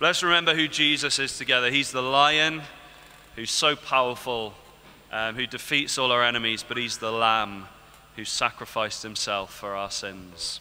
Let's remember who Jesus is together. He's the lion who's so powerful, um, who defeats all our enemies, but he's the lamb who sacrificed himself for our sins.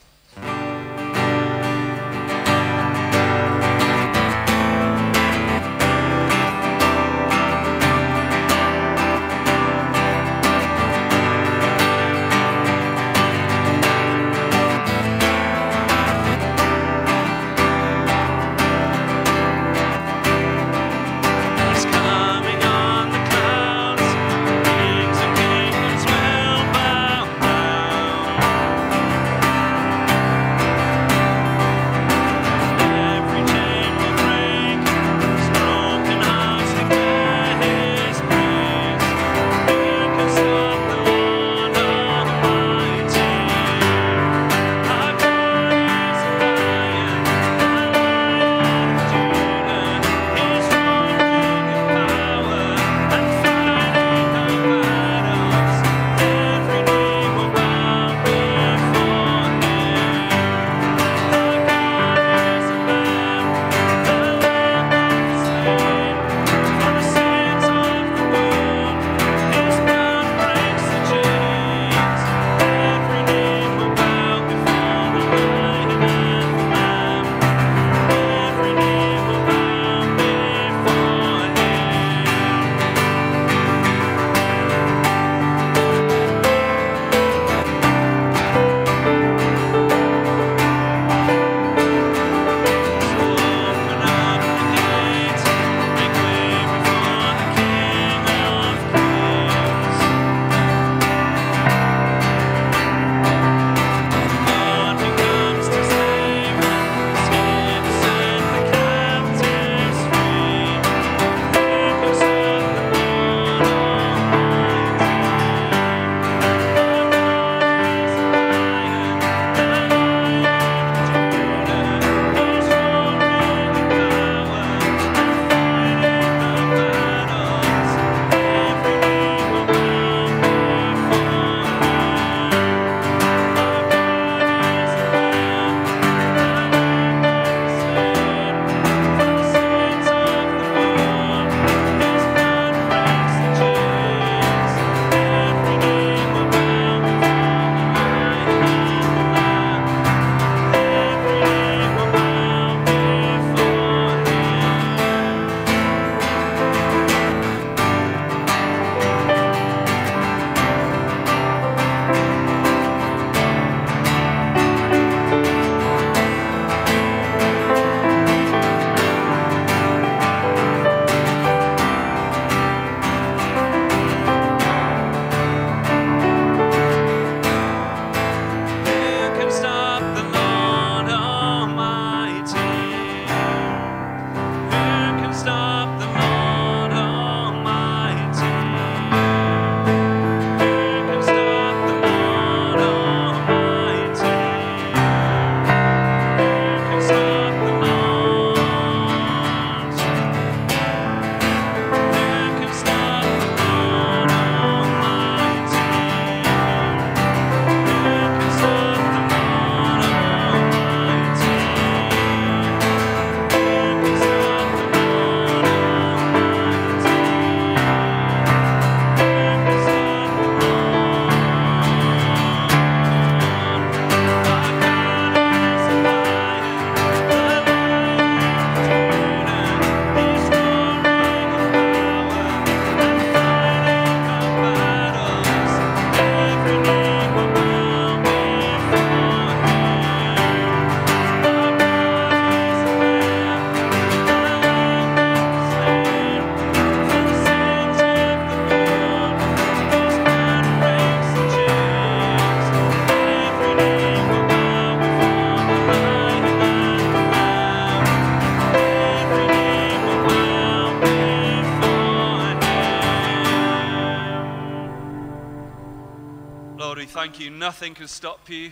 nothing can stop you.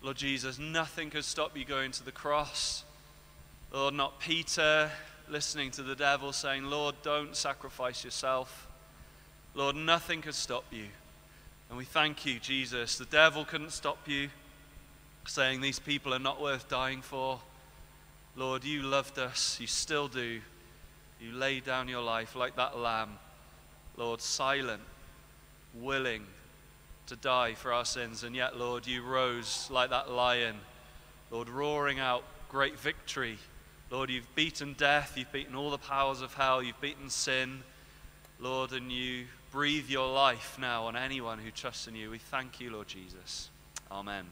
Lord Jesus, nothing can stop you going to the cross. Lord, not Peter listening to the devil saying, Lord, don't sacrifice yourself. Lord, nothing can stop you. And we thank you, Jesus. The devil couldn't stop you saying these people are not worth dying for. Lord, you loved us. You still do. You lay down your life like that lamb. Lord, silent, willing, to die for our sins, and yet, Lord, you rose like that lion, Lord, roaring out great victory. Lord, you've beaten death, you've beaten all the powers of hell, you've beaten sin, Lord, and you breathe your life now on anyone who trusts in you. We thank you, Lord Jesus. Amen.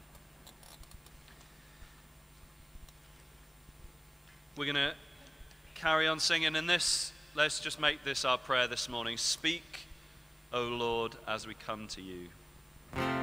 We're going to carry on singing, and this, let's just make this our prayer this morning. Speak, O Lord, as we come to you. Speak,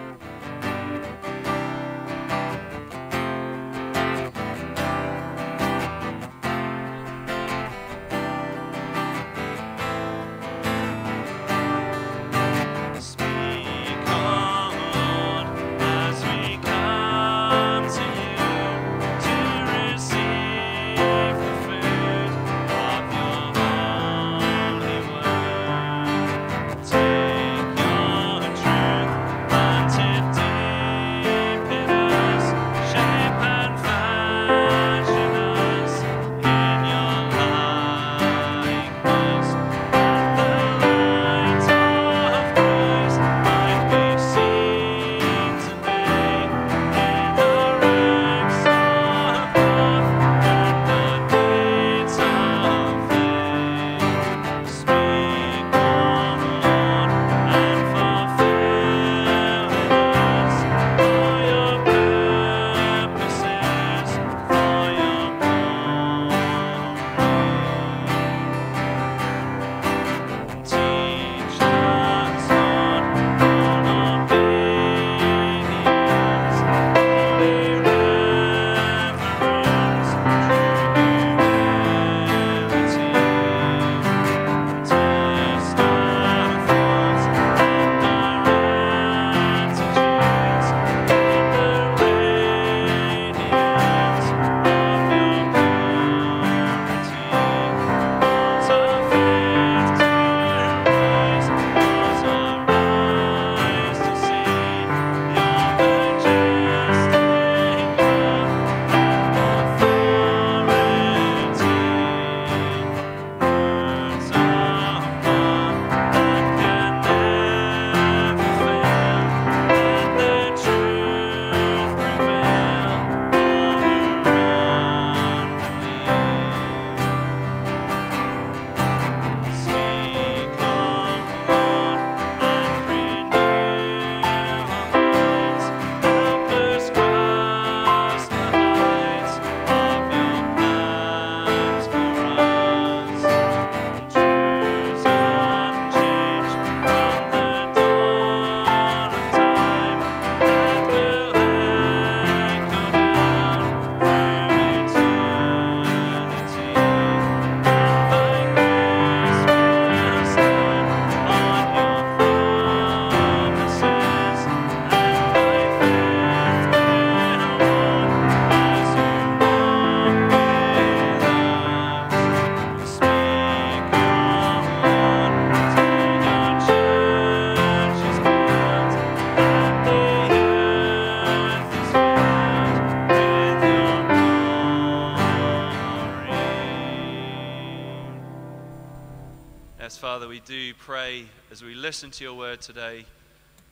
Father, we do pray as we listen to your word today,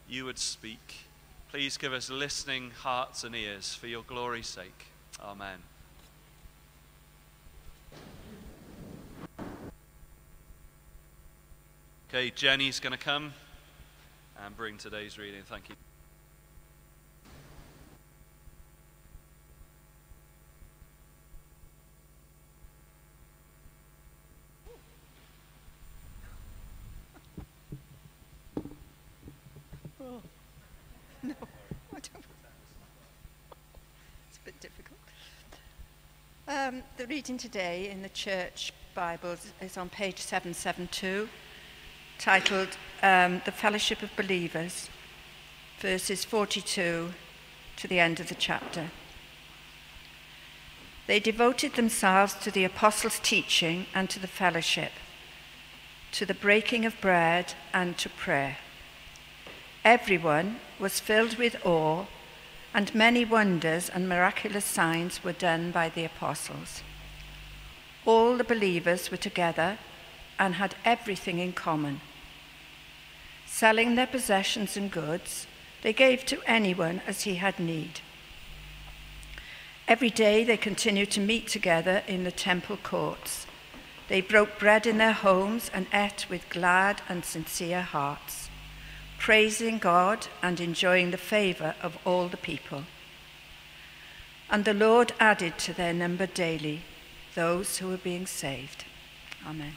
you would speak. Please give us listening hearts and ears for your glory's sake. Amen. Okay, Jenny's going to come and bring today's reading. Thank you. No, I don't. It's a bit difficult. Um, reading today in the church Bibles is on page 772, titled um, The Fellowship of Believers, verses 42 to the end of the chapter. They devoted themselves to the apostles' teaching and to the fellowship, to the breaking of bread and to prayer. Everyone was filled with awe, and many wonders and miraculous signs were done by the apostles. All the believers were together and had everything in common. Selling their possessions and goods, they gave to anyone as he had need. Every day they continued to meet together in the temple courts. They broke bread in their homes and ate with glad and sincere hearts, praising God and enjoying the favor of all the people. And the Lord added to their number daily those who are being saved. Amen.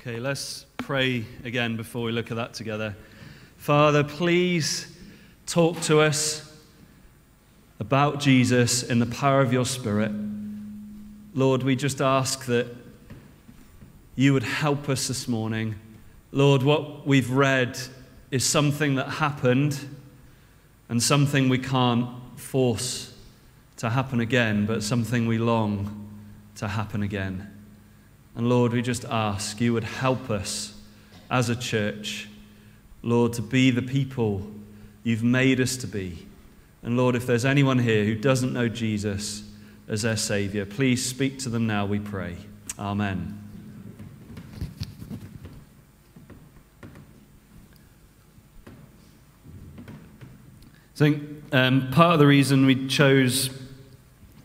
Okay, let's pray again before we look at that together. Father, please talk to us about Jesus in the power of your Spirit. Lord, we just ask that you would help us this morning. Lord, what we've read is something that happened and something we can't force to happen again, but something we long to happen again. And Lord, we just ask you would help us as a church, Lord, to be the people you've made us to be. And Lord, if there's anyone here who doesn't know Jesus as their Savior, please speak to them now, we pray. Amen. I think um, part of the reason we chose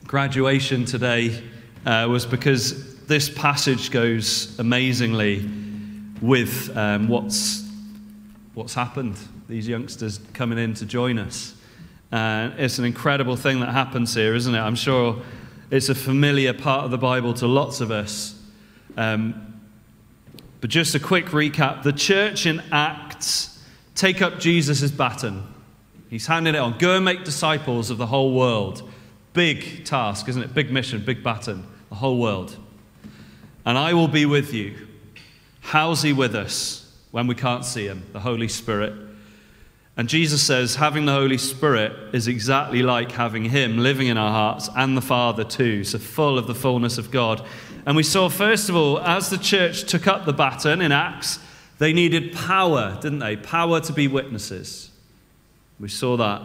graduation today uh, was because this passage goes amazingly with um, what's, what's happened. These youngsters coming in to join us. Uh, it's an incredible thing that happens here, isn't it? I'm sure it's a familiar part of the Bible to lots of us. Um, but just a quick recap the church in Acts take up Jesus' baton. He's handing it on. Go and make disciples of the whole world. Big task, isn't it? Big mission, big baton, the whole world. And I will be with you. How's he with us when we can't see him? The Holy Spirit. And Jesus says, having the Holy Spirit is exactly like having him living in our hearts and the Father too, so full of the fullness of God. And we saw, first of all, as the church took up the baton in Acts, they needed power, didn't they? Power to be witnesses. We saw that.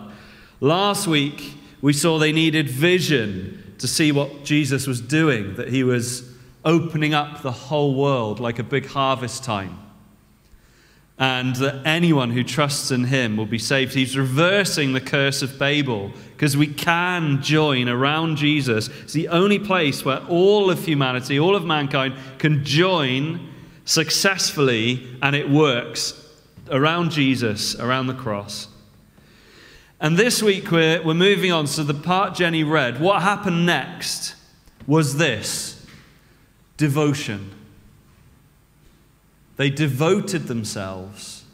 Last week, we saw they needed vision to see what Jesus was doing, that he was opening up the whole world like a big harvest time. And that anyone who trusts in him will be saved. He's reversing the curse of Babel because we can join around Jesus. It's the only place where all of humanity, all of mankind, can join successfully and it works around Jesus, around the cross. And this week we're, we're moving on. So, the part Jenny read, what happened next was this devotion. They devoted themselves.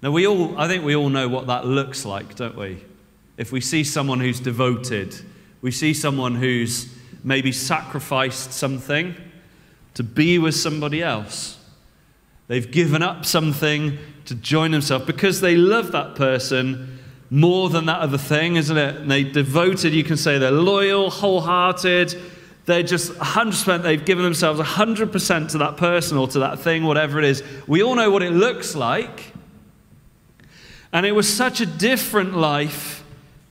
Now, we all, I think we all know what that looks like, don't we? If we see someone who's devoted, we see someone who's maybe sacrificed something to be with somebody else. They've given up something to join themselves because they love that person more than that other thing, isn't it? And they devoted, you can say they're loyal, wholehearted. They're just 100%, they've given themselves 100% to that person or to that thing, whatever it is. We all know what it looks like. And it was such a different life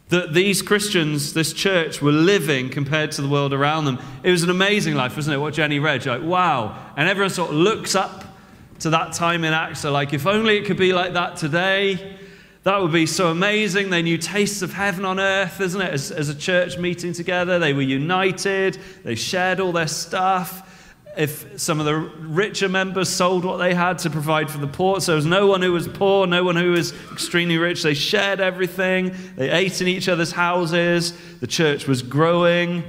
that these Christians, this church, were living compared to the world around them. It was an amazing life, wasn't it? What Jenny read, like, wow. And everyone sort of looks up to that time in Acts. They're like, if only it could be like that today, that would be so amazing. They knew tastes of heaven on earth, isn't it? As, as a church meeting together, they were united, they shared all their stuff. If some of the richer members sold what they had to provide for the poor, so there was no one who was poor, no one who was extremely rich. They shared everything, they ate in each other's houses, the church was growing.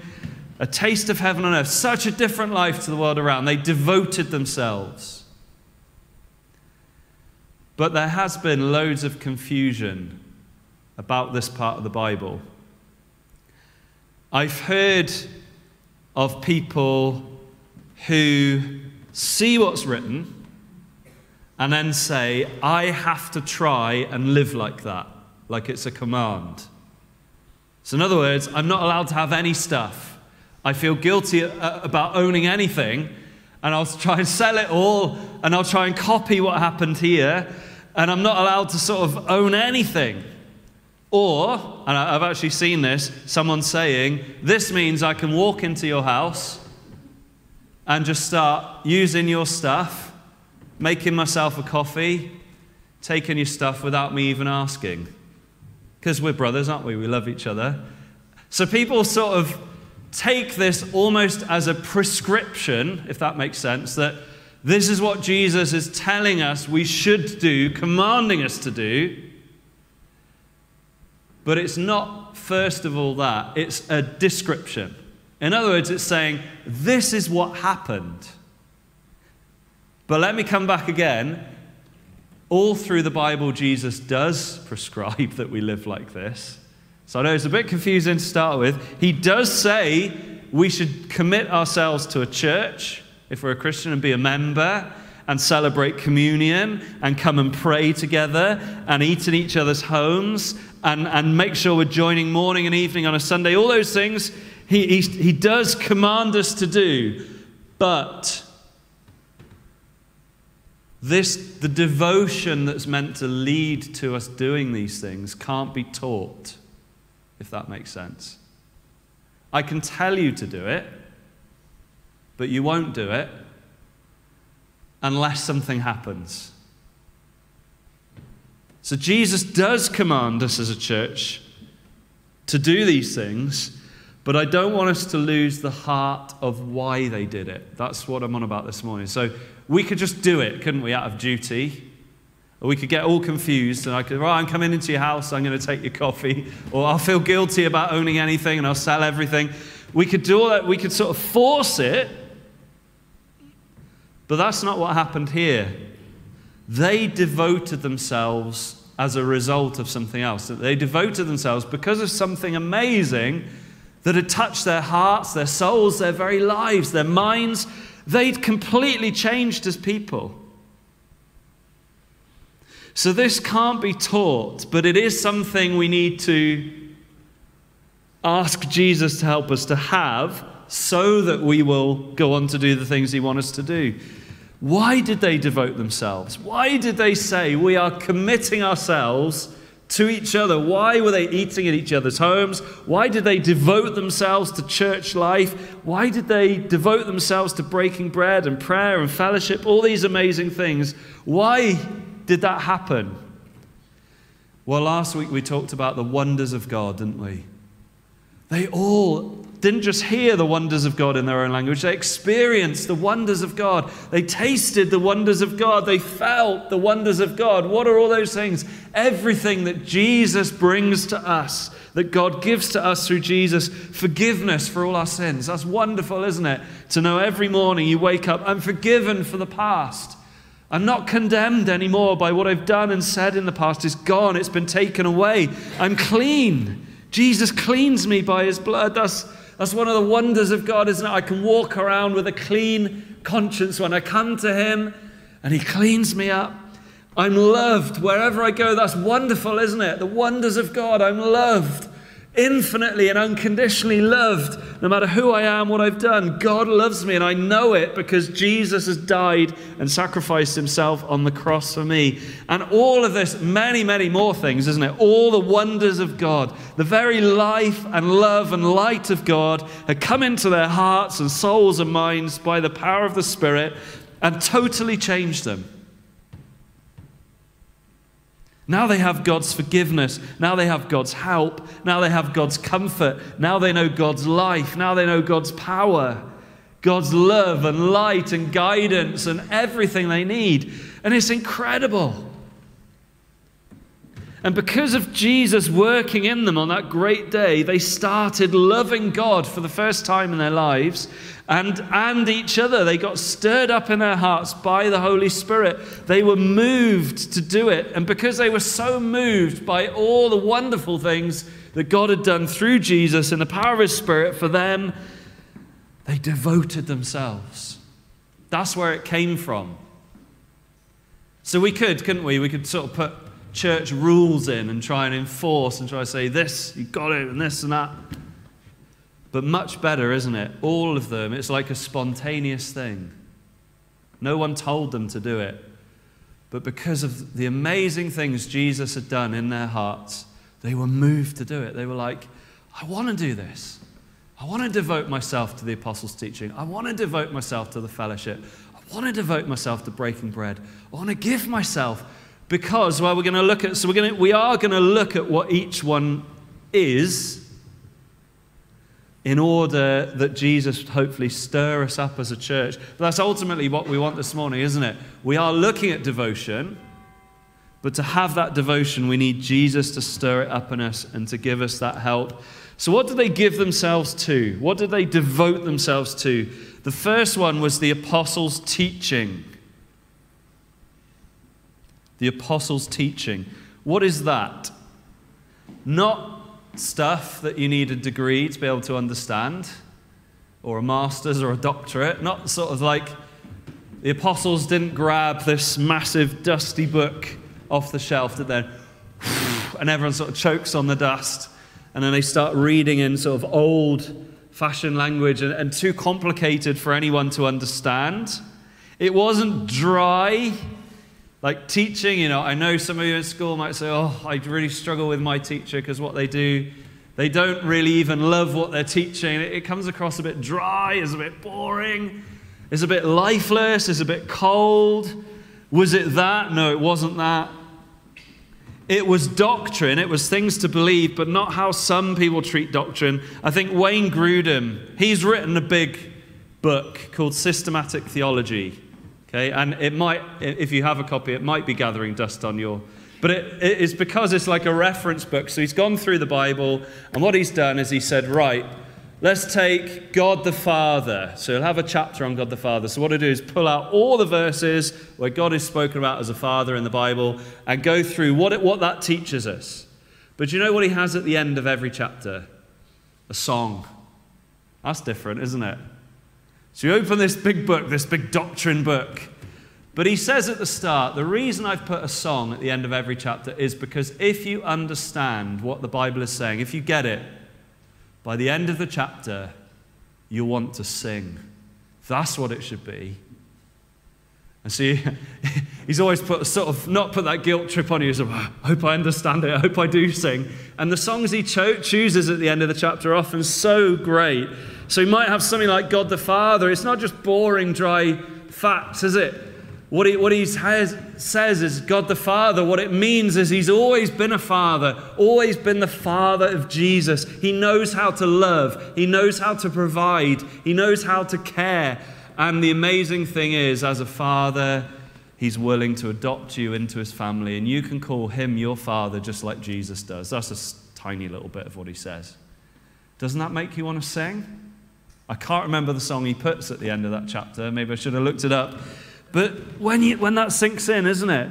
A taste of heaven on earth, such a different life to the world around. They devoted themselves. But there has been loads of confusion about this part of the Bible. I've heard of people who see what's written and then say, I have to try and live like that, like it's a command. So, in other words, I'm not allowed to have any stuff. I feel guilty about owning anything, and I'll try and sell it all, and I'll try and copy what happened here, and I'm not allowed to sort of own anything. Or, and I've actually seen this, someone saying, This means I can walk into your house and just start using your stuff, making myself a coffee, taking your stuff without me even asking. Because we're brothers, aren't we? We love each other. So people sort of take this almost as a prescription, if that makes sense, that this is what Jesus is telling us we should do, commanding us to do. But it's not, first of all, that. It's a description. In other words, it's saying, this is what happened. But let me come back again. All through the Bible, Jesus does prescribe that we live like this. So I know it's a bit confusing to start with. He does say we should commit ourselves to a church if we're a Christian and be a member and celebrate communion and come and pray together and eat in each other's homes and, and make sure we're joining morning and evening on a Sunday. All those things he, he, he does command us to do. But this, the devotion that's meant to lead to us doing these things can't be taught, if that makes sense. I can tell you to do it, but you won't do it unless something happens. So Jesus does command us as a church to do these things, but I don't want us to lose the heart of why they did it. That's what I'm on about this morning. So we could just do it, couldn't we, out of duty? Or we could get all confused and I could, right, I'm coming into your house, I'm going to take your coffee. Or I'll feel guilty about owning anything and I'll sell everything. We could do all that, we could sort of force it. But that's not what happened here. They devoted themselves as a result of something else. They devoted themselves because of something amazing that had touched their hearts, their souls, their very lives, their minds. They'd completely changed as people. So this can't be taught, but it is something we need to ask Jesus to help us to have so that we will go on to do the things he wants us to do. Why did they devote themselves? Why did they say we are committing ourselves to each other? Why were they eating in each other's homes? Why did they devote themselves to church life? Why did they devote themselves to breaking bread and prayer and fellowship? All these amazing things. Why did that happen? Well, last week we talked about the wonders of God, didn't we? They all didn't just hear the wonders of God in their own language, they experienced the wonders of God. They tasted the wonders of God. They felt the wonders of God. What are all those things? Everything that Jesus brings to us, that God gives to us through Jesus, forgiveness for all our sins. That's wonderful, isn't it? To know every morning you wake up, I'm forgiven for the past. I'm not condemned anymore by what I've done and said in the past. It's gone, it's been taken away. I'm clean. Jesus cleans me by his blood. That's, that's one of the wonders of God, isn't it? I can walk around with a clean conscience when I come to him and he cleans me up. I'm loved wherever I go. That's wonderful, isn't it? The wonders of God. I'm loved, infinitely and unconditionally loved, no matter who I am, what I've done. God loves me, and I know it because Jesus has died and sacrificed himself on the cross for me. And all of this, many, many more things, isn't it? All the wonders of God, the very life and love and light of God had come into their hearts and souls and minds by the power of the Spirit and totally changed them. Now they have God's forgiveness. Now they have God's help. Now they have God's comfort. Now they know God's life. Now they know God's power, God's love and light and guidance and everything they need. And it's incredible. And because of Jesus working in them on that great day, they started loving God for the first time in their lives and, and each other. They got stirred up in their hearts by the Holy Spirit. They were moved to do it. And because they were so moved by all the wonderful things that God had done through Jesus and the power of His Spirit for them, they devoted themselves. That's where it came from. So we could, couldn't we? We could sort of put church rules in and try and enforce and try to say this, you got it, and this and that. But much better, isn't it? All of them, it's like a spontaneous thing. No one told them to do it. But because of the amazing things Jesus had done in their hearts, they were moved to do it. They were like, I want to do this. I want to devote myself to the apostles' teaching. I want to devote myself to the fellowship. I want to devote myself to breaking bread. I want to give myself because, well, we're going to look at, so we're going to, we are going to look at what each one is in order that Jesus hopefully stir us up as a church. But that's ultimately what we want this morning, isn't it? We are looking at devotion, but to have that devotion, we need Jesus to stir it up in us and to give us that help. So, what did they give themselves to? What did they devote themselves to? The first one was the apostles' teaching. The apostles' teaching. What is that? Not stuff that you need a degree to be able to understand, or a master's or a doctorate. Not sort of like the apostles didn't grab this massive dusty book off the shelf that then, and everyone sort of chokes on the dust, and then they start reading in sort of old fashioned language and, and too complicated for anyone to understand. It wasn't dry. Like teaching, you know, I know some of you in school might say, Oh, I really struggle with my teacher because what they do, they don't really even love what they're teaching. It, it comes across a bit dry, it's a bit boring, it's a bit lifeless, it's a bit cold. Was it that? No, it wasn't that. It was doctrine, it was things to believe, but not how some people treat doctrine. I think Wayne Grudem, he's written a big book called Systematic Theology. Okay, and it might, if you have a copy, it might be gathering dust on your. But it, it is because it's like a reference book. So he's gone through the Bible, and what he's done is he said, right, let's take God the Father. So he'll have a chapter on God the Father. So what he'll do is pull out all the verses where God is spoken about as a father in the Bible and go through what, it, what that teaches us. But you know what he has at the end of every chapter? A song. That's different, isn't it? So you open this big book, this big doctrine book. But he says at the start, the reason I've put a song at the end of every chapter is because if you understand what the Bible is saying, if you get it, by the end of the chapter, you'll want to sing. That's what it should be. And see, he's always put sort of not put that guilt trip on you. So I hope I understand it. I hope I do sing. And the songs he cho- chooses at the end of the chapter are often so great. So he might have something like God the Father. It's not just boring, dry facts, is it? What he, what he has, says is God the Father. What it means is he's always been a father, always been the father of Jesus. He knows how to love, he knows how to provide, he knows how to care. And the amazing thing is, as a father, he's willing to adopt you into his family, and you can call him your father just like Jesus does. That's a tiny little bit of what he says. Doesn't that make you want to sing? I can't remember the song he puts at the end of that chapter. Maybe I should have looked it up. But when, you, when that sinks in, isn't it?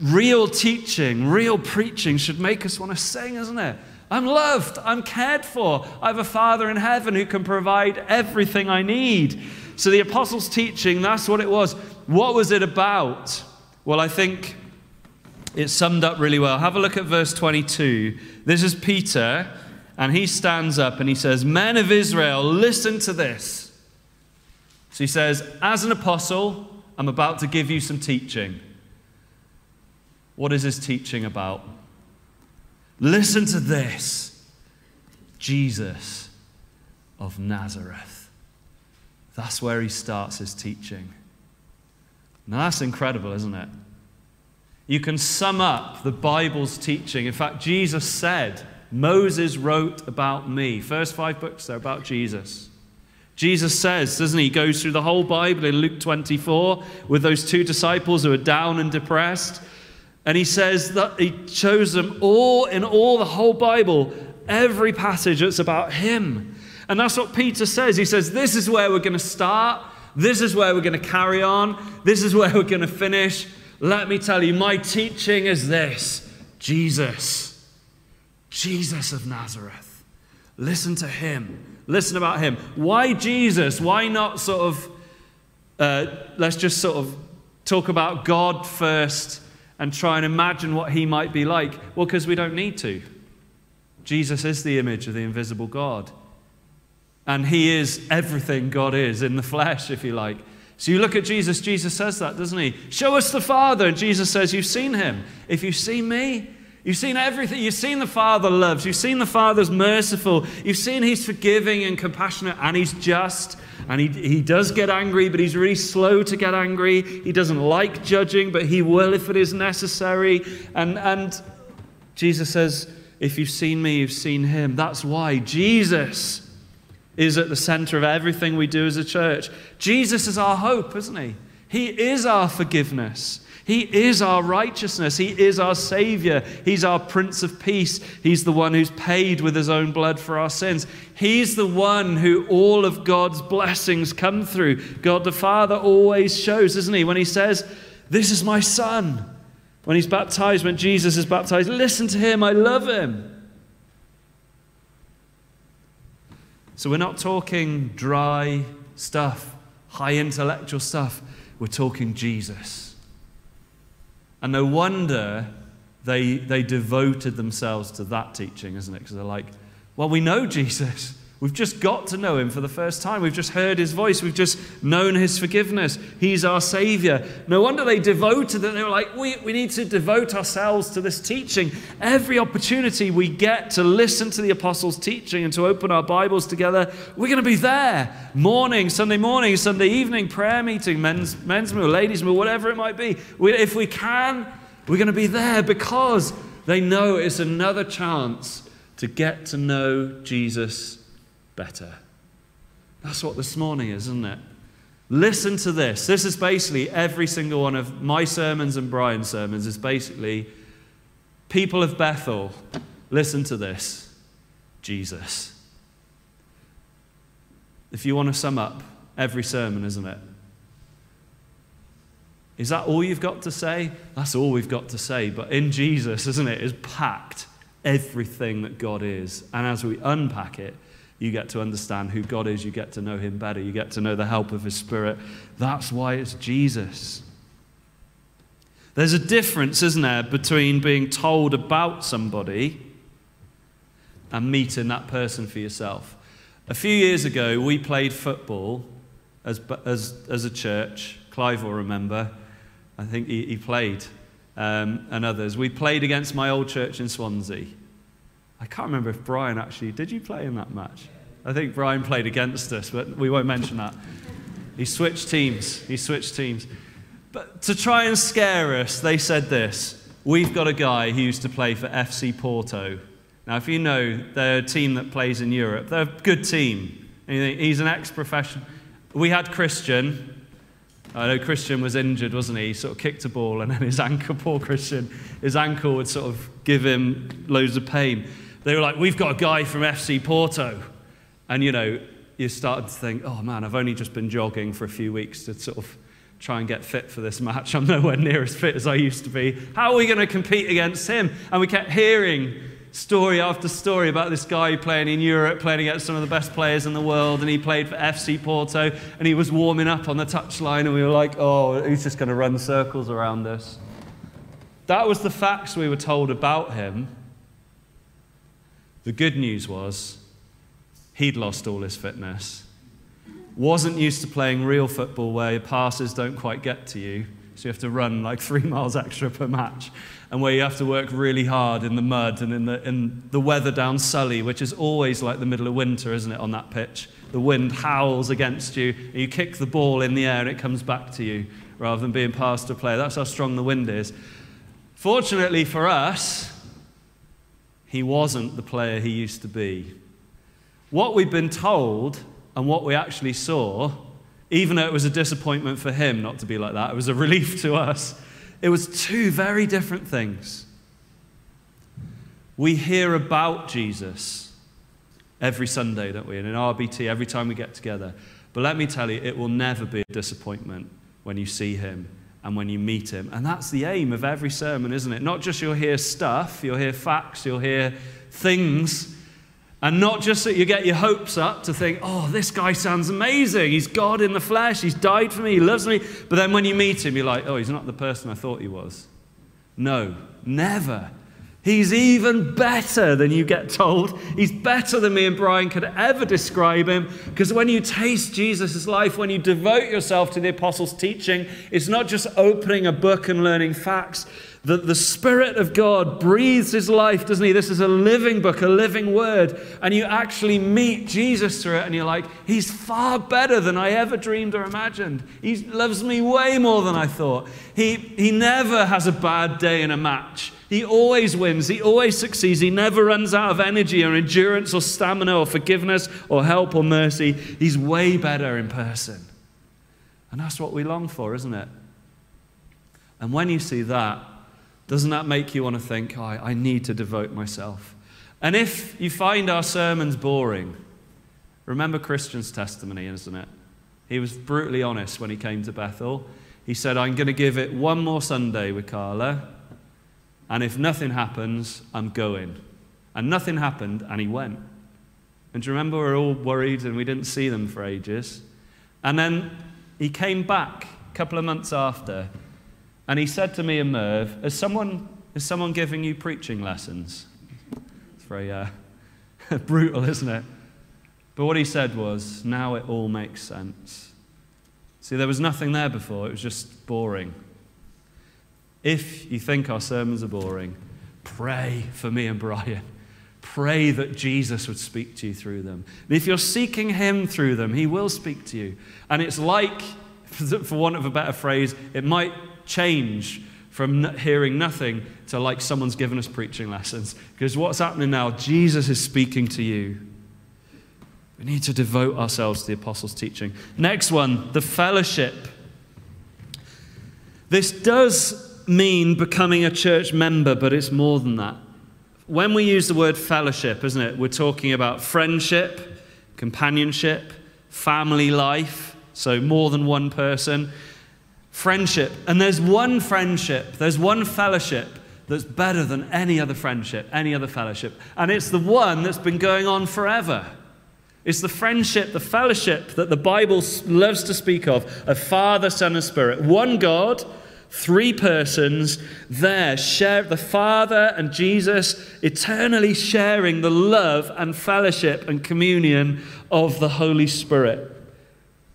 Real teaching, real preaching should make us want to sing, isn't it? I'm loved. I'm cared for. I have a Father in heaven who can provide everything I need. So the apostles' teaching, that's what it was. What was it about? Well, I think it's summed up really well. Have a look at verse 22. This is Peter, and he stands up and he says, Men of Israel, listen to this. So he says, As an apostle, I'm about to give you some teaching. What is his teaching about? Listen to this Jesus of Nazareth. That's where he starts his teaching. Now, that's incredible, isn't it? You can sum up the Bible's teaching. In fact, Jesus said, Moses wrote about me. First five books, they're about Jesus. Jesus says, doesn't he? He goes through the whole Bible in Luke 24 with those two disciples who are down and depressed. And he says that he chose them all in all the whole Bible, every passage that's about him. And that's what Peter says. He says, This is where we're going to start. This is where we're going to carry on. This is where we're going to finish. Let me tell you, my teaching is this Jesus, Jesus of Nazareth. Listen to him. Listen about him. Why Jesus? Why not sort of, uh, let's just sort of talk about God first and try and imagine what he might be like? Well, because we don't need to. Jesus is the image of the invisible God. And he is everything God is in the flesh, if you like. So you look at Jesus, Jesus says that, doesn't he? Show us the Father. And Jesus says, You've seen him. If you've seen me, you've seen everything. You've seen the Father loves. You've seen the Father's merciful. You've seen he's forgiving and compassionate and he's just. And he, he does get angry, but he's really slow to get angry. He doesn't like judging, but he will if it is necessary. And, and Jesus says, If you've seen me, you've seen him. That's why Jesus is at the center of everything we do as a church. Jesus is our hope, isn't he? He is our forgiveness. He is our righteousness. He is our Savior. He's our Prince of Peace. He's the one who's paid with His own blood for our sins. He's the one who all of God's blessings come through. God the Father always shows, isn't He? When He says, This is my Son. When He's baptized, when Jesus is baptized, listen to Him. I love Him. So we're not talking dry stuff, high intellectual stuff. We're talking Jesus. And no wonder they, they devoted themselves to that teaching, isn't it? Because they're like, well, we know Jesus. We've just got to know him for the first time. We've just heard his voice. We've just known his forgiveness. He's our Savior. No wonder they devoted that. They were like, we, we need to devote ourselves to this teaching. Every opportunity we get to listen to the apostles' teaching and to open our Bibles together, we're going to be there. Morning, Sunday morning, Sunday evening, prayer meeting, men's, men's meal, ladies' meal, whatever it might be. We, if we can, we're going to be there because they know it's another chance to get to know Jesus better. That's what this morning is, isn't it? Listen to this. This is basically every single one of my sermons and Brian's sermons, is basically people of Bethel, listen to this Jesus. If you want to sum up every sermon, isn't it? Is that all you've got to say? That's all we've got to say. But in Jesus, isn't it, is packed everything that God is. And as we unpack it, you get to understand who God is. You get to know Him better. You get to know the help of His Spirit. That's why it's Jesus. There's a difference, isn't there, between being told about somebody and meeting that person for yourself. A few years ago, we played football as, as, as a church. Clive will remember. I think he, he played, um, and others. We played against my old church in Swansea. I can't remember if Brian actually, did you play in that match? I think Brian played against us, but we won't mention that. He switched teams. He switched teams. But to try and scare us, they said this We've got a guy who used to play for FC Porto. Now, if you know, they're a team that plays in Europe, they're a good team. He's an ex professional. We had Christian. I know Christian was injured, wasn't he? He sort of kicked a ball, and then his ankle, poor Christian, his ankle would sort of give him loads of pain. They were like, We've got a guy from FC Porto. And, you know, you started to think, Oh man, I've only just been jogging for a few weeks to sort of try and get fit for this match. I'm nowhere near as fit as I used to be. How are we going to compete against him? And we kept hearing story after story about this guy playing in Europe, playing against some of the best players in the world, and he played for FC Porto, and he was warming up on the touchline, and we were like, oh, he's just going to run circles around us. That was the facts we were told about him. The good news was he'd lost all his fitness, wasn't used to playing real football where passes don't quite get to you, so you have to run like three miles extra per match and where you have to work really hard in the mud and in the, in the weather down Sully, which is always like the middle of winter, isn't it, on that pitch? The wind howls against you, and you kick the ball in the air and it comes back to you rather than being passed to a player. That's how strong the wind is. Fortunately for us, he wasn't the player he used to be. What we've been told and what we actually saw, even though it was a disappointment for him not to be like that, it was a relief to us it was two very different things. We hear about Jesus every Sunday, don't we? And in RBT, every time we get together. But let me tell you, it will never be a disappointment when you see him and when you meet him. And that's the aim of every sermon, isn't it? Not just you'll hear stuff, you'll hear facts, you'll hear things, And not just that you get your hopes up to think, oh, this guy sounds amazing. He's God in the flesh. He's died for me. He loves me. But then when you meet him, you're like, oh, he's not the person I thought he was. No, never. He's even better than you get told. He's better than me and Brian could ever describe him. Because when you taste Jesus' life, when you devote yourself to the apostles' teaching, it's not just opening a book and learning facts that the Spirit of God breathes His life, doesn't He? This is a living book, a living word. And you actually meet Jesus through it, and you're like, He's far better than I ever dreamed or imagined. He loves me way more than I thought. He, he never has a bad day in a match. He always wins. He always succeeds. He never runs out of energy or endurance or stamina or forgiveness or help or mercy. He's way better in person. And that's what we long for, isn't it? And when you see that, doesn't that make you want to think, oh, I need to devote myself? And if you find our sermons boring, remember Christian's testimony, isn't it? He was brutally honest when he came to Bethel. He said, I'm going to give it one more Sunday with Carla, and if nothing happens, I'm going. And nothing happened, and he went. And do you remember we were all worried and we didn't see them for ages? And then he came back a couple of months after and he said to me and Merv, Is someone, is someone giving you preaching lessons? It's very uh, brutal, isn't it? But what he said was, Now it all makes sense. See, there was nothing there before, it was just boring. If you think our sermons are boring, pray for me and Brian. Pray that Jesus would speak to you through them. And if you're seeking Him through them, He will speak to you. And it's like, for want of a better phrase, it might change from hearing nothing to like someone's given us preaching lessons. Because what's happening now, Jesus is speaking to you. We need to devote ourselves to the apostles' teaching. Next one, the fellowship. This does mean becoming a church member, but it's more than that. When we use the word fellowship, isn't it? We're talking about friendship, companionship, family life, so more than one person friendship. And there's one friendship, there's one fellowship that's better than any other friendship, any other fellowship. And it's the one that's been going on forever. It's the friendship, the fellowship that the Bible loves to speak of of Father, Son, and Spirit. One God, three persons there, share the Father and Jesus eternally sharing the love and fellowship and communion of the Holy Spirit.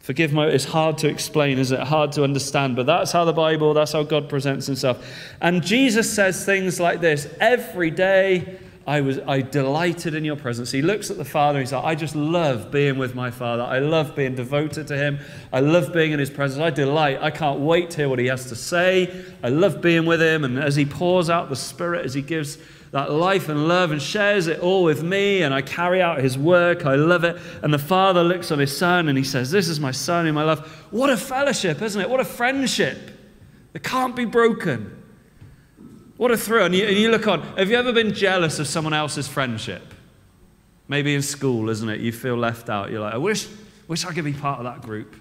Forgive my, it's hard to explain, is it? Hard to understand, but that's how the Bible, that's how God presents himself. And Jesus says things like this Every day I was I delighted in your presence. He looks at the Father he's like, I just love being with my Father. I love being devoted to him. I love being in his presence. I delight. I can't wait to hear what he has to say. I love being with him. And as he pours out the Spirit, as he gives that life and love and shares it all with me, and I carry out his work. I love it. And the Father looks on his Son and he says, This is my Son in my love. What a fellowship, isn't it? What a friendship. It can't be broken. What a thrill. And you, and you look on, have you ever been jealous of someone else's friendship? Maybe in school, isn't it? You feel left out. You're like, I wish, wish I could be part of that group.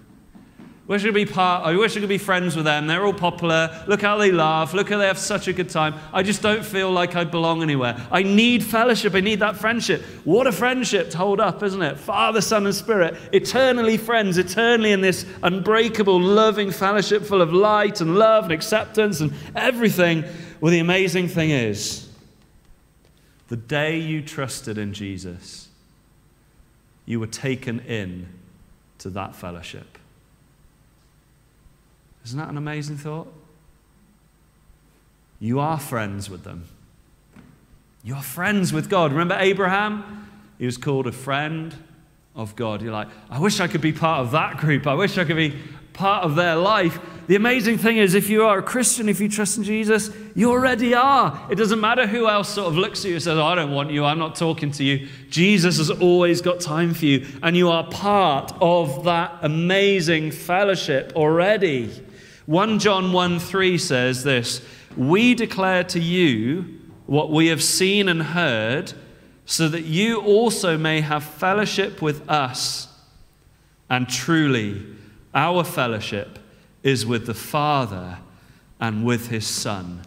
Wish I could be part, I wish I could be friends with them. They're all popular. Look how they laugh. Look how they have such a good time. I just don't feel like I belong anywhere. I need fellowship. I need that friendship. What a friendship to hold up, isn't it? Father, Son, and Spirit. Eternally friends, eternally in this unbreakable, loving fellowship full of light and love and acceptance and everything. Well, the amazing thing is, the day you trusted in Jesus, you were taken in to that fellowship. Isn't that an amazing thought? You are friends with them. You are friends with God. Remember Abraham? He was called a friend of God. You're like, I wish I could be part of that group. I wish I could be part of their life. The amazing thing is, if you are a Christian, if you trust in Jesus, you already are. It doesn't matter who else sort of looks at you and says, oh, I don't want you, I'm not talking to you. Jesus has always got time for you, and you are part of that amazing fellowship already. 1 John 1 3 says this We declare to you what we have seen and heard, so that you also may have fellowship with us. And truly, our fellowship is with the Father and with his Son,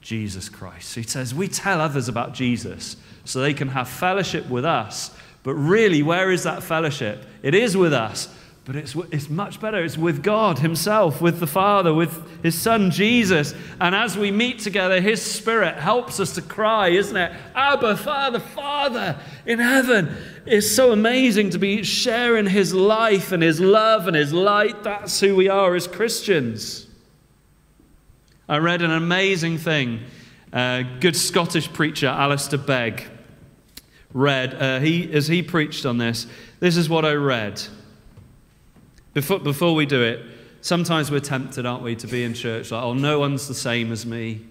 Jesus Christ. He says, We tell others about Jesus so they can have fellowship with us. But really, where is that fellowship? It is with us, but it's, it's much better. It's with God Himself, with the Father, with His Son Jesus. And as we meet together, His Spirit helps us to cry, isn't it? Abba, Father, Father in heaven. It's so amazing to be sharing His life and His love and His light. That's who we are as Christians. I read an amazing thing. A good Scottish preacher, Alistair Begg, read, uh, he, as he preached on this, this is what I read. Before, before we do it, sometimes we're tempted, aren't we, to be in church like, oh, no one's the same as me.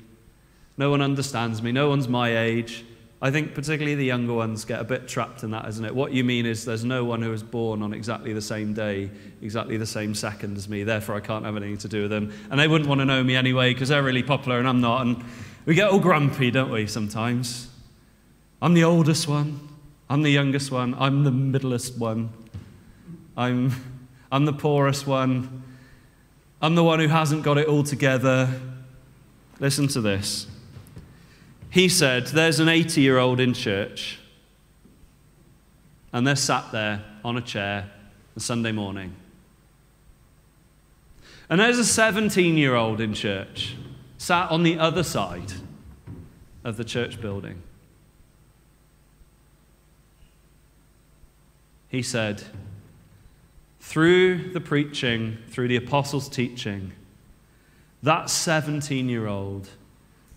No one understands me. No one's my age. I think particularly the younger ones get a bit trapped in that, isn't it? What you mean is there's no one who was born on exactly the same day, exactly the same second as me, therefore I can't have anything to do with them. And they wouldn't want to know me anyway because they're really popular and I'm not. And we get all grumpy, don't we, sometimes? I'm the oldest one. I'm the youngest one. I'm the middlest one. I'm, I'm the poorest one. I'm the one who hasn't got it all together. Listen to this. He said, There's an 80 year old in church, and they're sat there on a chair on Sunday morning. And there's a 17 year old in church, sat on the other side of the church building. He said, through the preaching, through the apostles' teaching, that 17 year old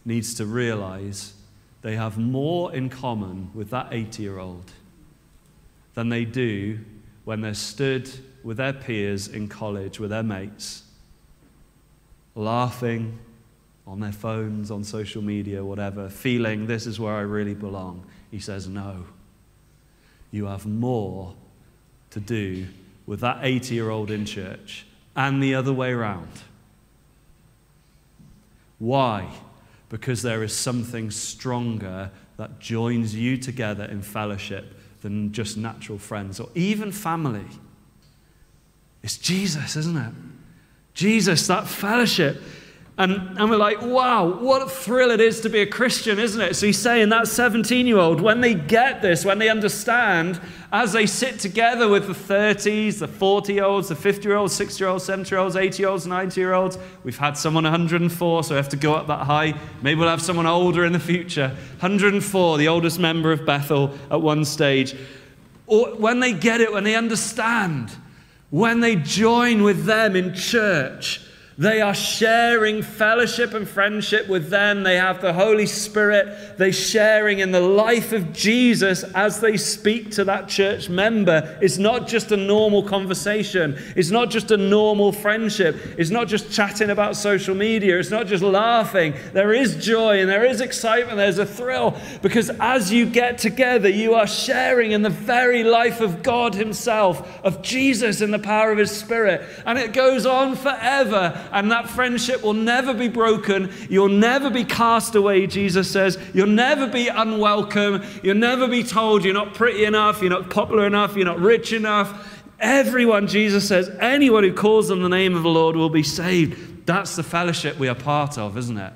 needs to realize they have more in common with that 80 year old than they do when they're stood with their peers in college, with their mates, laughing on their phones, on social media, whatever, feeling this is where I really belong. He says, No. You have more to do with that 80 year old in church and the other way around. Why? Because there is something stronger that joins you together in fellowship than just natural friends or even family. It's Jesus, isn't it? Jesus, that fellowship. And, and we're like, wow, what a thrill it is to be a Christian, isn't it? So he's saying that 17 year old, when they get this, when they understand, as they sit together with the 30s, the 40 year olds, the 50 year olds, 60 year olds, 70 year olds, 80 year olds, 90 year olds, we've had someone 104, so we have to go up that high. Maybe we'll have someone older in the future. 104, the oldest member of Bethel at one stage. Or when they get it, when they understand, when they join with them in church, they are sharing fellowship and friendship with them. They have the Holy Spirit. They're sharing in the life of Jesus as they speak to that church member. It's not just a normal conversation. It's not just a normal friendship. It's not just chatting about social media. It's not just laughing. There is joy and there is excitement. There's a thrill because as you get together, you are sharing in the very life of God Himself, of Jesus in the power of His Spirit. And it goes on forever and that friendship will never be broken. You'll never be cast away, Jesus says. You'll never be unwelcome. You'll never be told you're not pretty enough, you're not popular enough, you're not rich enough. Everyone, Jesus says, anyone who calls on the name of the Lord will be saved. That's the fellowship we are part of, isn't it?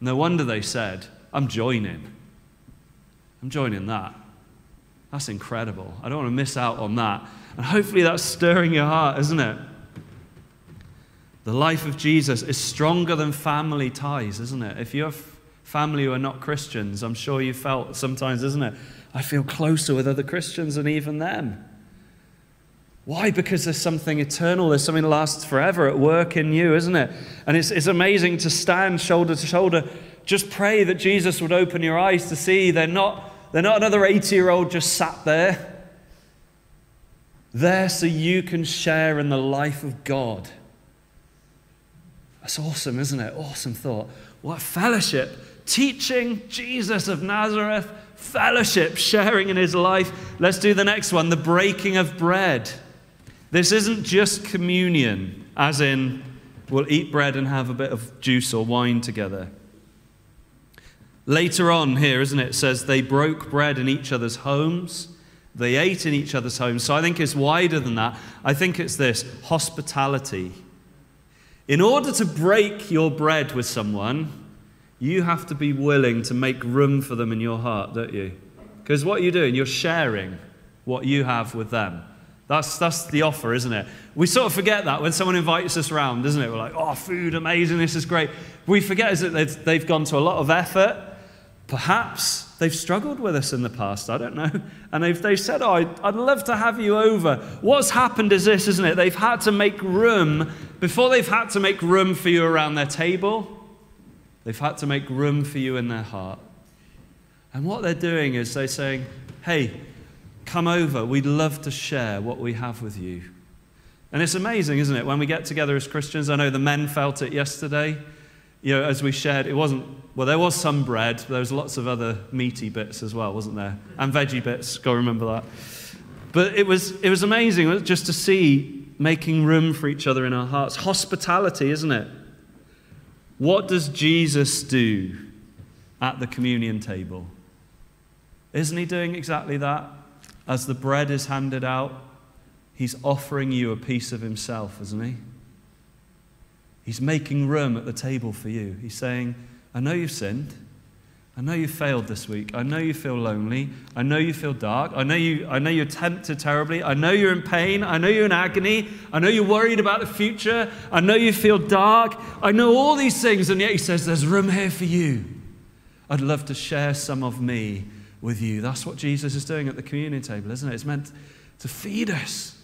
No wonder they said, I'm joining. I'm joining that. That's incredible. I don't want to miss out on that. And hopefully that's stirring your heart, isn't it? The life of Jesus is stronger than family ties, isn't it? If you have family who are not Christians, I'm sure you felt sometimes, isn't it? I feel closer with other Christians than even them. Why? Because there's something eternal, there's something that lasts forever at work in you, isn't it? And it's, it's amazing to stand shoulder to shoulder. Just pray that Jesus would open your eyes to see they're not, they're not another 80 year old just sat there. There so you can share in the life of God. That's awesome, isn't it? Awesome thought. What fellowship. Teaching Jesus of Nazareth, fellowship, sharing in his life. Let's do the next one the breaking of bread. This isn't just communion, as in we'll eat bread and have a bit of juice or wine together. Later on, here, isn't it? It says they broke bread in each other's homes. They ate in each other's homes. So I think it's wider than that. I think it's this hospitality. In order to break your bread with someone, you have to be willing to make room for them in your heart, don't you? Because what you're doing, you're sharing what you have with them. That's, that's the offer, isn't it? We sort of forget that when someone invites us around, isn't it? We're like, oh, food, amazing, this is great. We forget is that they've, they've gone to a lot of effort. Perhaps they've struggled with us in the past, I don't know. And they've, they've said, oh, I'd love to have you over. What's happened is this, isn't it? They've had to make room, before they've had to make room for you around their table, they've had to make room for you in their heart. And what they're doing is they're saying, hey, come over. We'd love to share what we have with you. And it's amazing, isn't it? When we get together as Christians, I know the men felt it yesterday. You know, as we shared, it wasn't, well, there was some bread, but there was lots of other meaty bits as well, wasn't there? And veggie bits, go remember that. But it was, it was amazing uh, just to see making room for each other in our hearts. Hospitality, isn't it? What does Jesus do at the communion table? Isn't he doing exactly that? As the bread is handed out, he's offering you a piece of himself, isn't he? He's making room at the table for you. He's saying, I know you've sinned. I know you failed this week. I know you feel lonely. I know you feel dark. I know, you, I know you're tempted terribly. I know you're in pain. I know you're in agony. I know you're worried about the future. I know you feel dark. I know all these things. And yet he says, There's room here for you. I'd love to share some of me with you. That's what Jesus is doing at the communion table, isn't it? It's meant to feed us.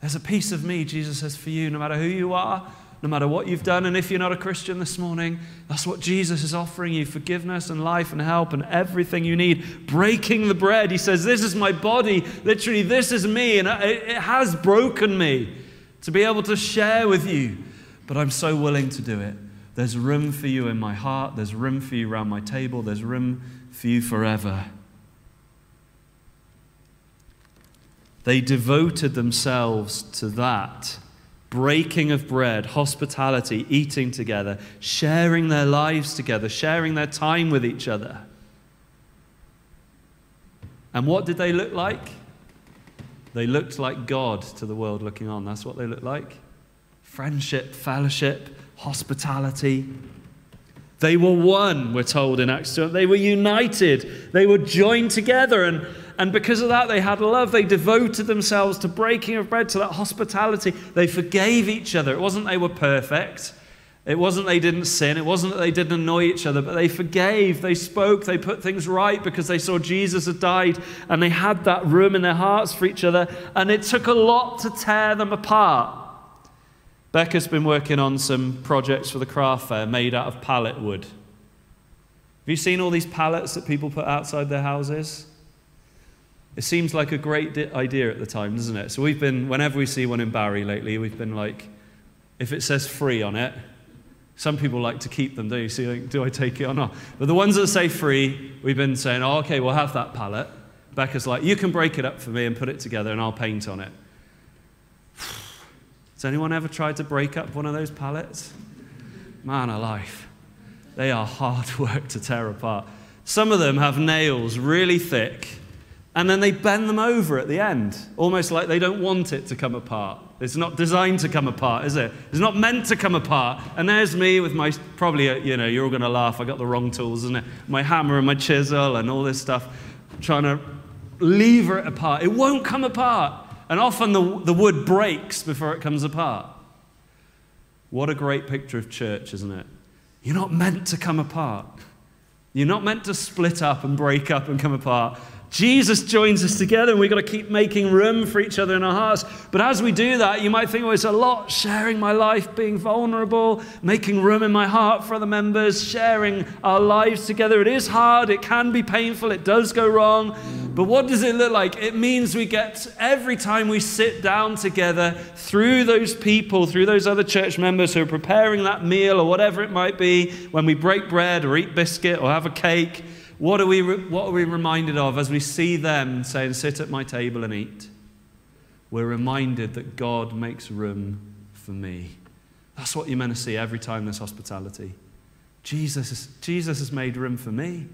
There's a piece of me, Jesus says, for you, no matter who you are, no matter what you've done. And if you're not a Christian this morning, that's what Jesus is offering you forgiveness and life and help and everything you need. Breaking the bread. He says, This is my body. Literally, this is me. And it has broken me to be able to share with you. But I'm so willing to do it. There's room for you in my heart. There's room for you around my table. There's room for you forever. They devoted themselves to that breaking of bread, hospitality, eating together, sharing their lives together, sharing their time with each other. And what did they look like? They looked like God to the world looking on. That's what they looked like friendship, fellowship, hospitality. They were one, we're told in Acts 2. They were united. They were joined together. And, and because of that, they had love. They devoted themselves to breaking of bread, to that hospitality. They forgave each other. It wasn't they were perfect. It wasn't they didn't sin. It wasn't that they didn't annoy each other, but they forgave. They spoke. They put things right because they saw Jesus had died and they had that room in their hearts for each other. And it took a lot to tear them apart. Becca's been working on some projects for the craft fair made out of pallet wood. Have you seen all these pallets that people put outside their houses? It seems like a great idea at the time, doesn't it? So we've been, whenever we see one in Barry lately, we've been like, if it says free on it, some people like to keep them, don't you? See, like, do I take it or not? But the ones that say free, we've been saying, oh, okay, we'll have that palette. Becca's like, you can break it up for me and put it together and I'll paint on it. Has anyone ever tried to break up one of those palettes? Man alive. They are hard work to tear apart. Some of them have nails really thick, and then they bend them over at the end, almost like they don't want it to come apart. It's not designed to come apart, is it? It's not meant to come apart. And there's me with my, probably, uh, you know, you're all going to laugh. I got the wrong tools, isn't it? My hammer and my chisel and all this stuff, trying to lever it apart. It won't come apart. And often the, the wood breaks before it comes apart. What a great picture of church, isn't it? You're not meant to come apart. You're not meant to split up and break up and come apart. Jesus joins us together, and we've got to keep making room for each other in our hearts. But as we do that, you might think, oh, it's a lot sharing my life, being vulnerable, making room in my heart for other members, sharing our lives together. It is hard, it can be painful, it does go wrong. But what does it look like? It means we get, every time we sit down together, through those people, through those other church members who are preparing that meal or whatever it might be, when we break bread or eat biscuit or have a cake, what are, we, what are we reminded of as we see them saying, Sit at my table and eat? We're reminded that God makes room for me. That's what you're meant to see every time there's hospitality. Jesus, Jesus has made room for me.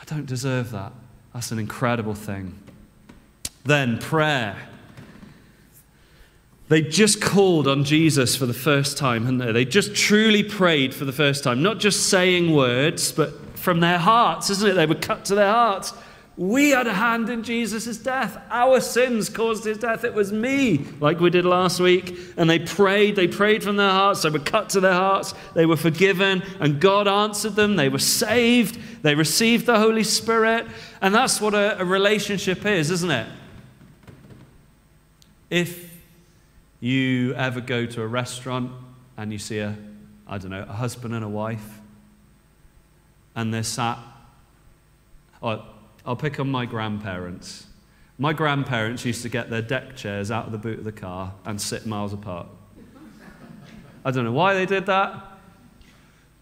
I don't deserve that. That's an incredible thing. Then, prayer. They just called on Jesus for the first time, hadn't they? They just truly prayed for the first time, not just saying words, but from their hearts, isn't it? They were cut to their hearts. We had a hand in Jesus' death. Our sins caused his death. It was me, like we did last week. And they prayed. They prayed from their hearts. They were cut to their hearts. They were forgiven. And God answered them. They were saved. They received the Holy Spirit. And that's what a, a relationship is, isn't it? If you ever go to a restaurant and you see a, I don't know, a husband and a wife, and they're sat, oh, I'll pick on my grandparents. My grandparents used to get their deck chairs out of the boot of the car and sit miles apart. I don't know why they did that,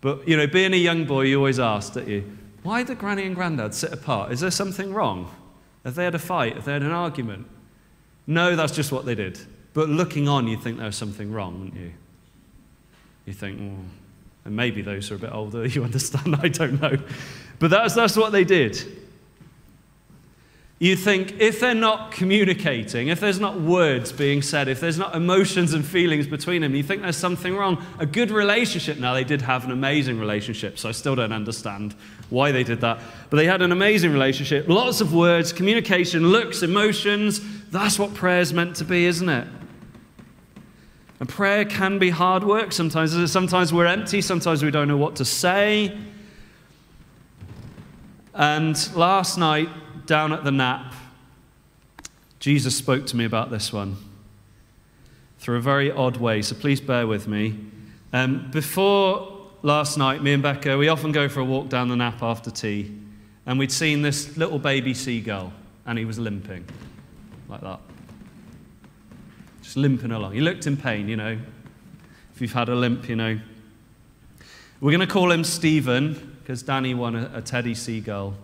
but you know, being a young boy, you always asked, don't you, why did granny and granddad sit apart? Is there something wrong? Have they had a fight? Have they had an argument? No, that's just what they did. But looking on, you think there was something wrong, wouldn't you? You think, well, and maybe those who are a bit older, you understand, I don't know. But that's, that's what they did. You think if they're not communicating, if there's not words being said, if there's not emotions and feelings between them, you think there's something wrong. A good relationship. Now, they did have an amazing relationship, so I still don't understand why they did that. But they had an amazing relationship. Lots of words, communication, looks, emotions. That's what prayer's meant to be, isn't it? And prayer can be hard work sometimes. Sometimes we're empty, sometimes we don't know what to say. And last night, down at the Knap, Jesus spoke to me about this one through a very odd way, so please bear with me. Um, before last night, me and Becca, we often go for a walk down the Knap after tea, and we'd seen this little baby seagull, and he was limping like that. Just limping along. He looked in pain, you know. If you've had a limp, you know. We're going to call him Stephen because Danny won a, a teddy seagull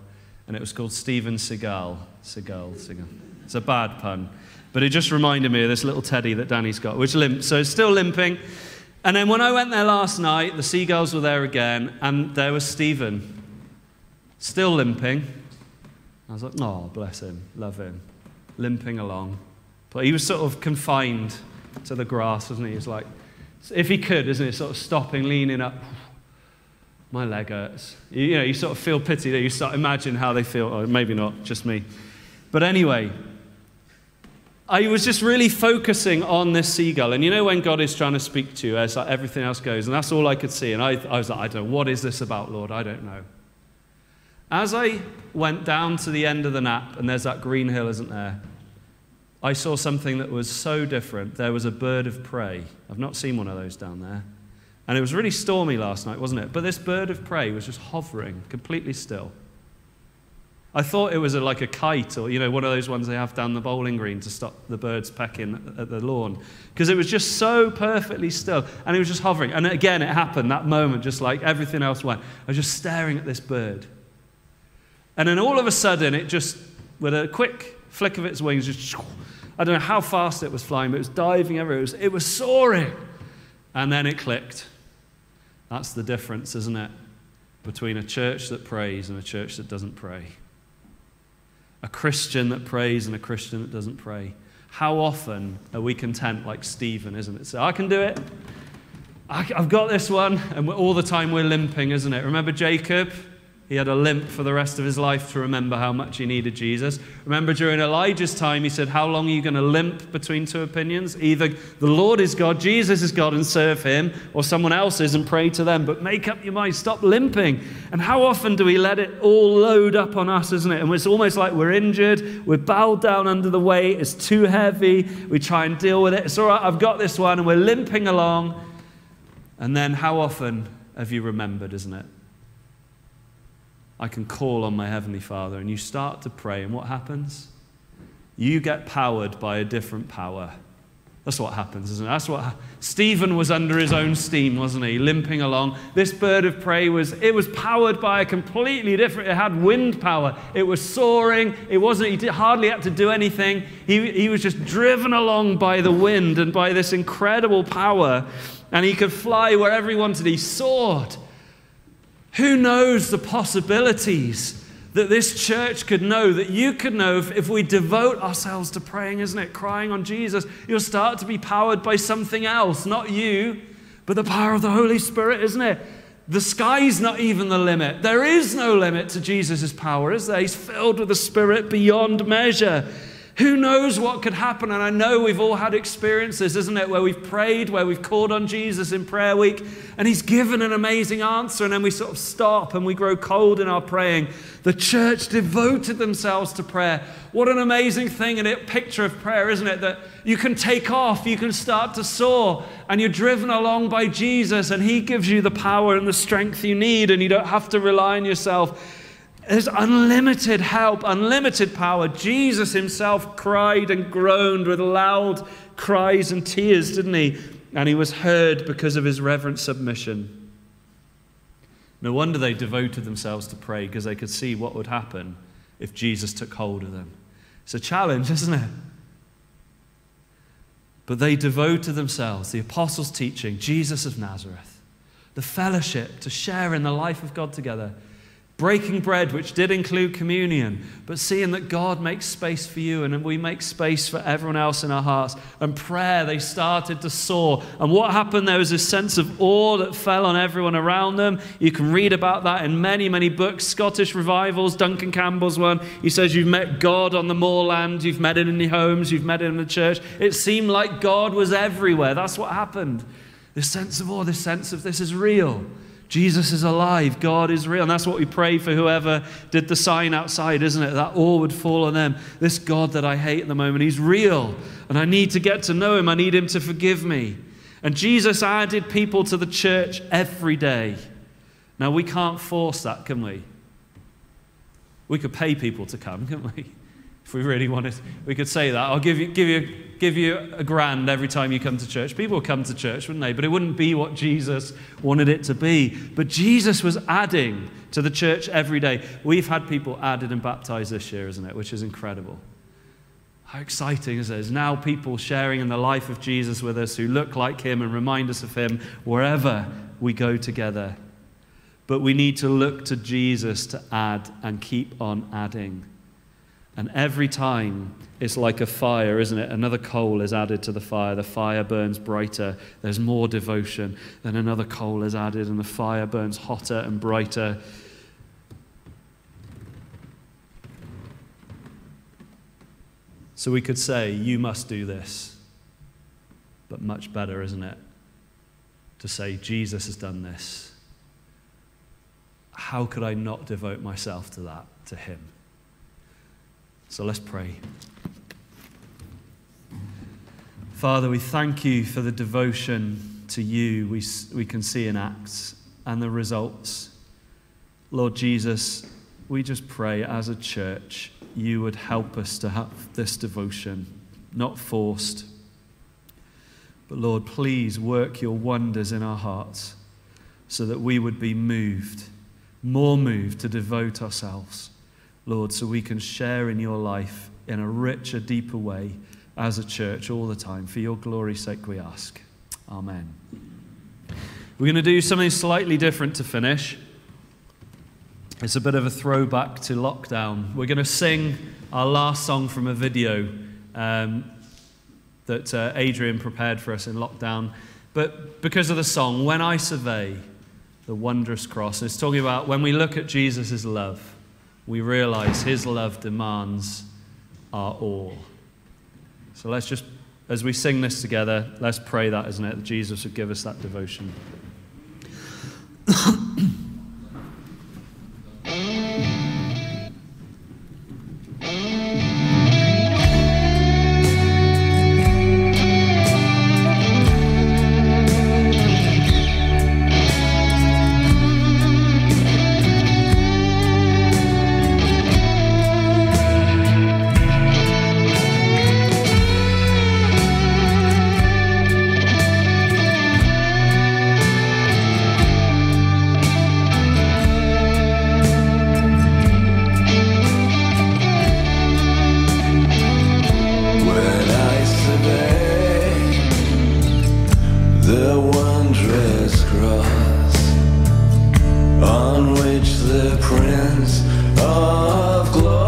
and it was called Stephen Seagull. Seagal, Seagal. It's a bad pun. But it just reminded me of this little teddy that Danny's got, which limps. So still limping. And then when I went there last night, the seagulls were there again, and there was Stephen, still limping. I was like, oh, bless him, love him, limping along. But he was sort of confined to the grass, wasn't he? He was like, if he could, isn't it, sort of stopping, leaning up. My leg hurts. You, you know, you sort of feel pity there. You start imagine how they feel. Or maybe not, just me. But anyway, I was just really focusing on this seagull. And you know when God is trying to speak to you as like everything else goes, and that's all I could see. And I, I was like, I don't know, what is this about, Lord? I don't know. As I went down to the end of the Knap, and there's that green hill, isn't there? I saw something that was so different. There was a bird of prey. I've not seen one of those down there. And it was really stormy last night, wasn't it? But this bird of prey was just hovering, completely still. I thought it was a, like a kite or, you know, one of those ones they have down the bowling green to stop the birds pecking at the lawn. Because it was just so perfectly still. And it was just hovering. And again, it happened that moment, just like everything else went. I was just staring at this bird. And then all of a sudden, it just, with a quick flick of its wings, just, I don't know how fast it was flying, but it was diving everywhere. It was, it was soaring. And then it clicked. That's the difference, isn't it? Between a church that prays and a church that doesn't pray. A Christian that prays and a Christian that doesn't pray. How often are we content like Stephen, isn't it? So I can do it. I, have got this one. And all the time we're limping, isn't it? Remember Jacob? He had a limp for the rest of his life to remember how much he needed Jesus. Remember during Elijah's time, he said, How long are you going to limp between two opinions? Either the Lord is God, Jesus is God, and serve him, or someone else is and pray to them. But make up your mind, stop limping. And how often do we let it all load up on us, isn't it? And it's almost like we're injured, we're bowed down under the weight, it's too heavy, we try and deal with it. It's all right, I've got this one, and we're limping along. And then how often have you remembered, isn't it? I can call on my Heavenly Father. And you start to pray, and what happens? You get powered by a different power. That's what happens, isn't it? That's what Stephen was under his own steam, wasn't he? Limping along. This bird of prey was it was powered by a completely different. It had wind power. It was soaring. It wasn't. He did, hardly had to do anything. He, he was just driven along by the wind and by this incredible power, and he could fly wherever he wanted. He soared. Who knows the possibilities that this church could know, that you could know if, if we devote ourselves to praying, isn't it? Crying on Jesus, you'll start to be powered by something else, not you, but the power of the Holy Spirit, isn't it? The sky's not even the limit. There is no limit to Jesus' power, is there? He's filled with the Spirit beyond measure. Who knows what could happen? And I know we've all had experiences, isn't it, where we've prayed, where we've called on Jesus in prayer week, and He's given an amazing answer, and then we sort of stop and we grow cold in our praying. The church devoted themselves to prayer. What an amazing thing and a picture of prayer, isn't it? That you can take off, you can start to soar, and you're driven along by Jesus, and He gives you the power and the strength you need, and you don't have to rely on yourself. There's unlimited help, unlimited power. Jesus himself cried and groaned with loud cries and tears, didn't he? And he was heard because of his reverent submission. No wonder they devoted themselves to pray because they could see what would happen if Jesus took hold of them. It's a challenge, isn't it? But they devoted themselves, the apostles' teaching, Jesus of Nazareth, the fellowship to share in the life of God together breaking bread, which did include communion, but seeing that God makes space for you and we make space for everyone else in our hearts. And prayer, they started to soar. And what happened there was this sense of awe that fell on everyone around them. You can read about that in many, many books. Scottish revivals, Duncan Campbell's one. He says, You've met God on the moorland, you've met him in your homes, you've met him in the church. It seemed like God was everywhere. That's what happened. This sense of awe, this sense of this is real. Jesus is alive. God is real. And that's what we pray for whoever did the sign outside, isn't it? That all would fall on them. This God that I hate at the moment, he's real. And I need to get to know him. I need him to forgive me. And Jesus added people to the church every day. Now, we can't force that, can we? We could pay people to come, couldn't we? If we really wanted, we could say that. I'll give you, give you, give you a grand every time you come to church. People would come to church, wouldn't they? But it wouldn't be what Jesus wanted it to be. But Jesus was adding to the church every day. We've had people added and baptized this year, isn't it? Which is incredible. How exciting is it? There's now people sharing in the life of Jesus with us who look like him and remind us of him wherever we go together. But we need to look to Jesus to add and keep on adding. And every time it's like a fire, isn't it? Another coal is added to the fire. The fire burns brighter. There's more devotion. Then another coal is added, and the fire burns hotter and brighter. So we could say, You must do this. But much better, isn't it? To say, Jesus has done this. How could I not devote myself to that, to Him? So let's pray. Father, we thank you for the devotion to you we, we can see in Acts and the results. Lord Jesus, we just pray as a church you would help us to have this devotion, not forced. But Lord, please work your wonders in our hearts so that we would be moved, more moved to devote ourselves Lord, so we can share in your life in a richer, deeper way as a church all the time. For your glory's sake, we ask. Amen. We're going to do something slightly different to finish. It's a bit of a throwback to lockdown. We're going to sing our last song from a video um, that uh, Adrian prepared for us in lockdown. But because of the song, When I Survey the Wondrous Cross, it's talking about when we look at Jesus' love we realize His love demands our all. So let's just, as we sing this together, let's pray that, isn't it? That Jesus would give us that devotion. The wondrous cross on which the Prince of Glory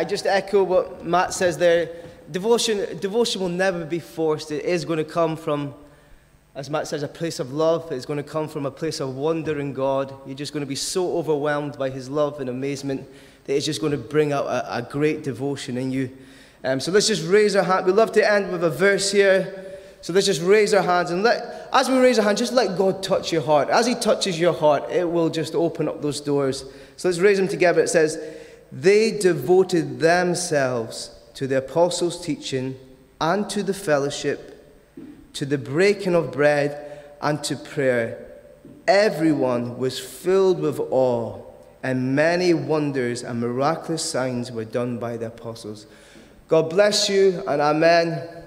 I just echo what Matt says there. Devotion, devotion will never be forced. It is going to come from, as Matt says, a place of love. It's going to come from a place of wonder in God. You're just going to be so overwhelmed by His love and amazement that it's just going to bring out a, a great devotion in you. Um, so let's just raise our hand. We love to end with a verse here. So let's just raise our hands and let, as we raise our hands, just let God touch your heart. As He touches your heart, it will just open up those doors. So let's raise them together. It says, They devoted themselves to the apostles' teaching and to the fellowship, to the breaking of bread and to prayer. Everyone was filled with awe, and many wonders and miraculous signs were done by the apostles. God bless you, and amen.